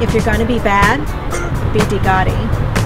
if you're going to be bad, be Gotti.